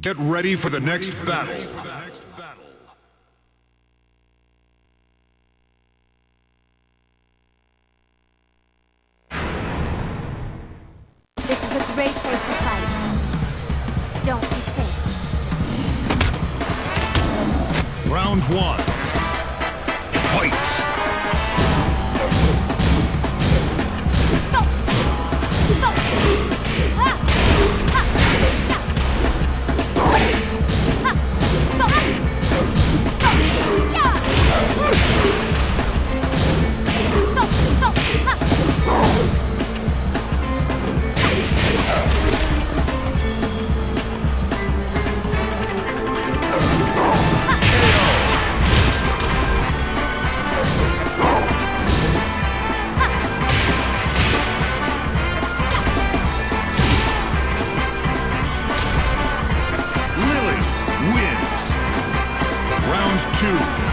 Get ready for the next battle. This is a great place to fight. Don't be fake. Round one. Fight! Two.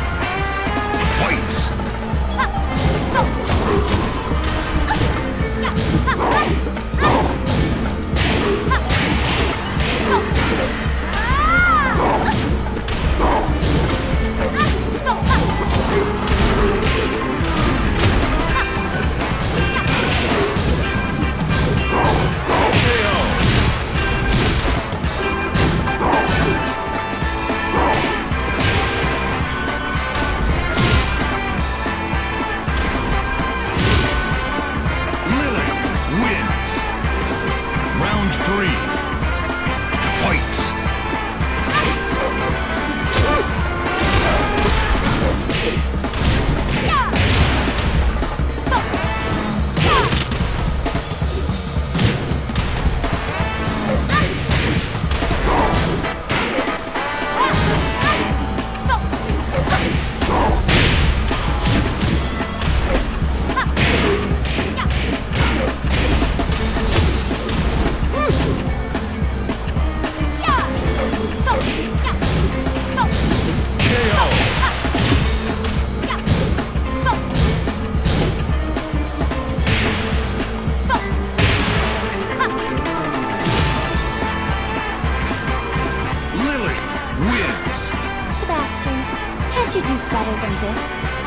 Sebastian, can't you do better than this?